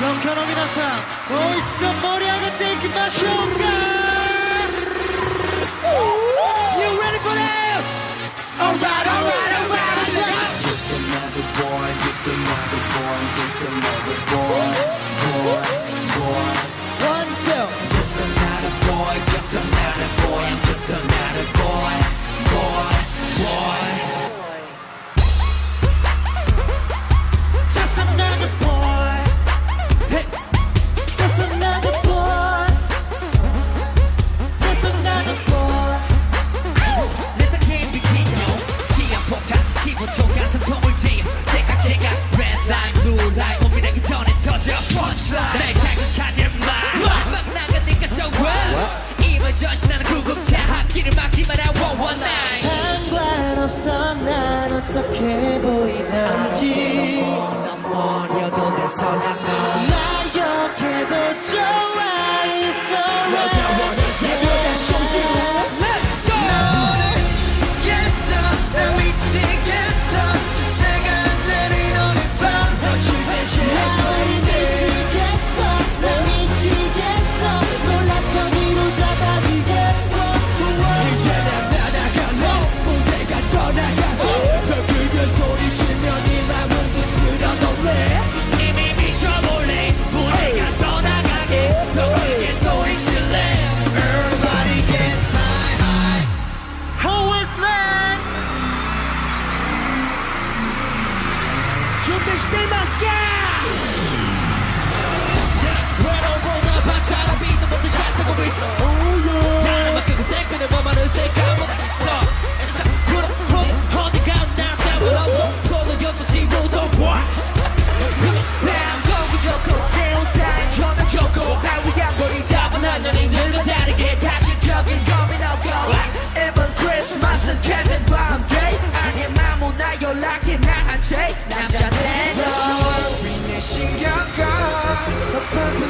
東京の皆さんもう一度盛り上がっていきましょうか You ready for this? Alright, alright, alright, alright Just another boy, just another boy, just another boy, boy, boy. One, two Just another boy, just another boy, I'm just another 보 byś nie ma zgier! Well over the to beat the. Oh yeah. I'm a now I'll Christmas and Kevin sun